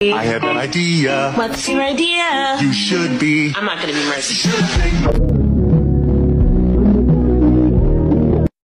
I have an idea. What's your idea? You should be. I'm not gonna be mercy.